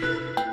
Bye.